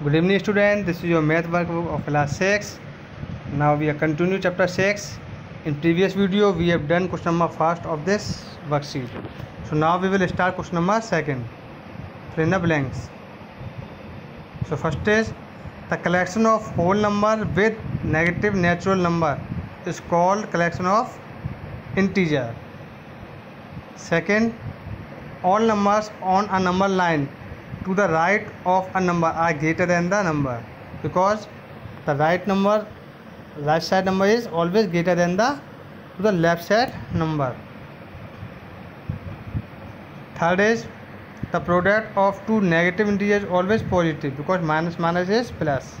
Good evening students, this is your math workbook of class 6. Now we are continuing chapter 6. In previous video we have done question number first of this worksheet. So now we will start question number second. Fill in the blanks. So first is the collection of whole number with negative natural number is called collection of integer. Second, all numbers on a number line to the right of a number are greater than the number because the right number right side number is always greater than the to the left side number third is the product of two negative integers always positive because minus minus is plus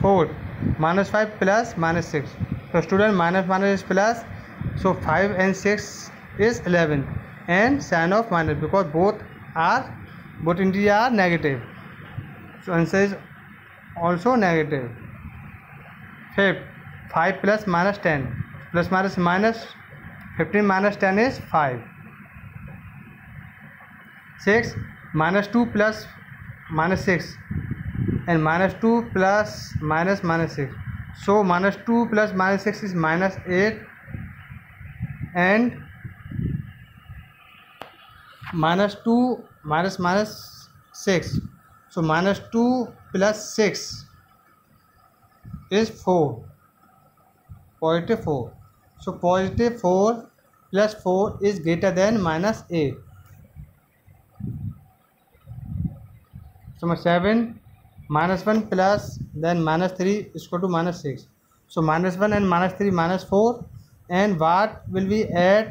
fourth minus 5 plus minus 6 so student minus minus is plus so 5 and 6 is 11 and sine of minus because both are both integers are negative so answer is also negative fifth 5 plus minus 10 plus minus minus 15 minus 10 is 5 6 minus 2 plus minus 6 and minus 2 plus minus minus 6 so minus 2 plus minus 6 is minus 8 and minus 2 minus minus 6 so minus 2 plus 6 is 4 positive 4 so positive 4 plus 4 is greater than minus 8 so my 7 minus 1 plus then minus 3 is equal to minus 6 so minus 1 and minus 3 minus 4 and what will be add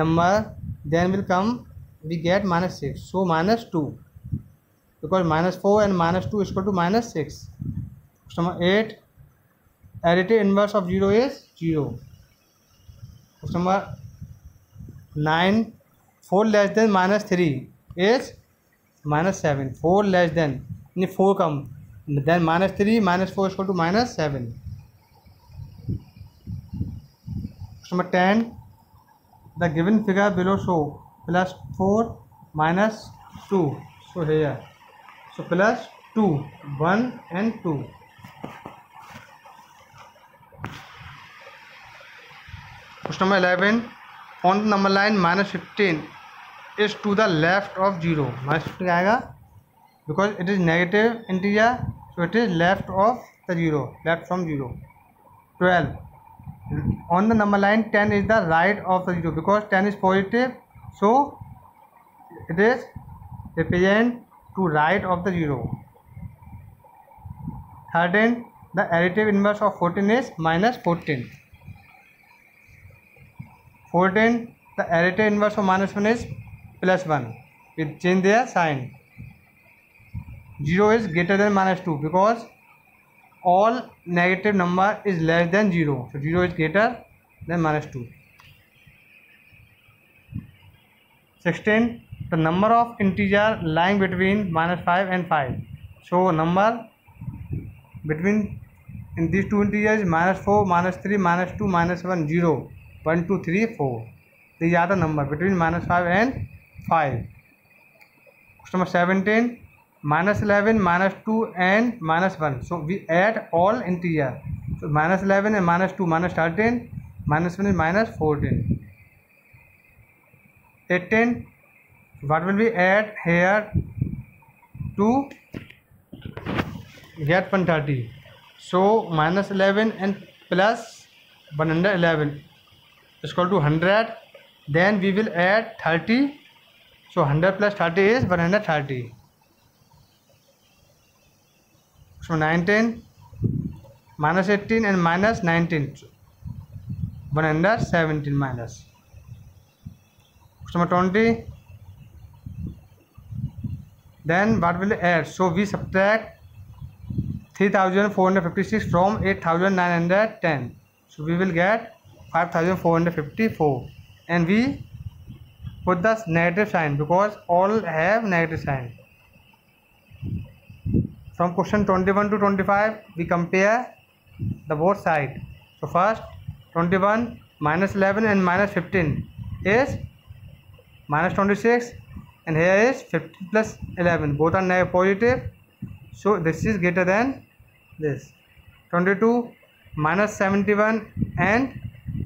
number then will come we get minus 6 so minus 2 because minus 4 and minus 2 is equal to minus 6 question number 8 additive inverse of 0 is 0 question number 9 4 less than minus 3 is minus 7 4 less than यानी four कम than minus three minus four इसको two minus seven number ten the given figure below show plus four minus two so here so plus two one and two question number eleven on number line minus fifteen is to the left of zero minus fifteen आएगा because it is negative integer so it is left of the zero left from zero twelve on the number line 10 is the right of the 0 because 10 is positive, so it is represent to right of the 0. Third, the additive inverse of 14 is minus 14. Fourth, the additive inverse of minus 1 is plus 1. We change their sign. 0 is greater than minus 2 because all negative number is less than 0. So 0 is greater than minus 2. 16. The number of integers lying between minus 5 and 5. So number between in these two integers is minus 4, minus 3, minus 2, minus 1, 0. 1, 2, 3, 4. These are the number between minus 5 and 5. Question number 17. Minus eleven minus two and minus one so we add all interior so minus eleven and minus two minus thirteen minus one is minus fourteen eighteen what will be add here to get one thirty so minus eleven and plus one hundred eleven is equal to hundred then we will add thirty so hundred plus thirty is one hundred thirty So 19 minus 18 and minus 19. 117 minus. So 20. Then what will add? So we subtract 3456 from 8910. So we will get 5454 and we put the negative sign because all have negative sign from question 21 to 25 we compare the both side so first 21 minus 11 and minus 15 is minus 26 and here is 15 plus 11 both are negative positive so this is greater than this 22 minus 71 and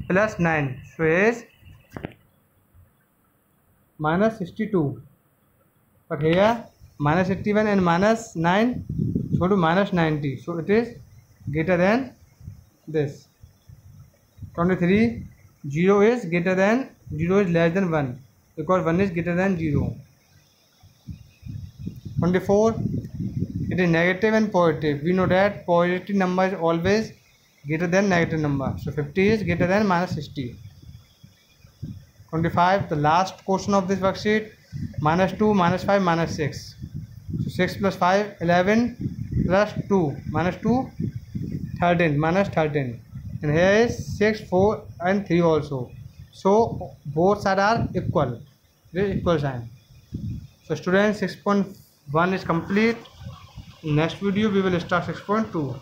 plus 9 so is minus 62 but here minus 81 and minus 9 so to minus 90 so it is greater than this 23 0 is greater than 0 is less than 1 because 1 is greater than 0 24 it is negative and positive we know that positive number is always greater than negative number so 50 is greater than minus 60 25 the last question of this worksheet minus 2 minus 5 minus 6 6 plus 5, 11 plus 2, minus 2, 13, minus 13. And here is 6, 4 and 3 also. So both sides are equal. This is equal sign. So students, 6.1 is complete. In next video we will start 6.2.